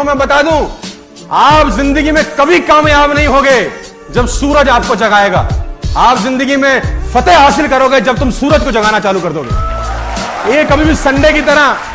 तो मैं बता दूँ, आप ज़िंदगी में कभी कामयाब नहीं होगे जब सूरज आपको जगाएगा। आप ज़िंदगी में फतेह हासिल करोगे जब तुम सूरज को जगाना चालू कर दोगे। ये कभी भी संडे की तरह